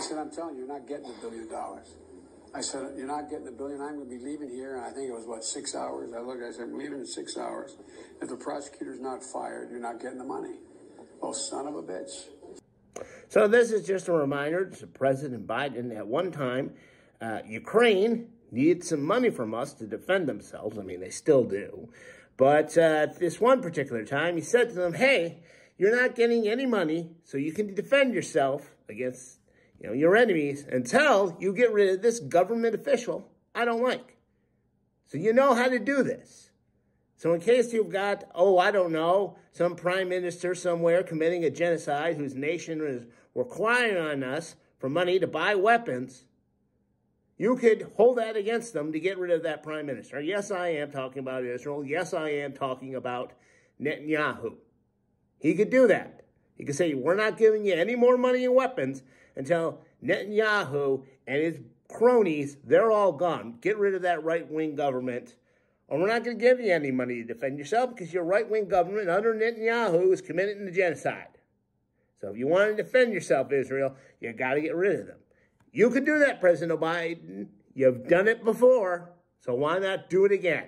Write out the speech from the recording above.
I said, I'm telling you, you're not getting a billion dollars. I said, you're not getting the billion. I'm going to be leaving here. And I think it was, what, six hours? I looked, I said, I'm leaving in six hours. If the prosecutor's not fired, you're not getting the money. Oh, son of a bitch. So this is just a reminder to President Biden at one time, uh, Ukraine needed some money from us to defend themselves. I mean, they still do. But uh, this one particular time, he said to them, hey, you're not getting any money, so you can defend yourself against you know, your enemies until you get rid of this government official I don't like. So you know how to do this. So in case you've got, oh, I don't know, some prime minister somewhere committing a genocide whose nation is requiring on us for money to buy weapons, you could hold that against them to get rid of that prime minister. Yes, I am talking about Israel. Yes, I am talking about Netanyahu. He could do that. He could say, we're not giving you any more money and weapons until Netanyahu and his cronies, they're all gone. Get rid of that right-wing government. Or we're not going to give you any money to defend yourself because your right-wing government under Netanyahu is committing the genocide. So if you want to defend yourself, Israel, you got to get rid of them. You could do that, President Biden. You've done it before, so why not do it again?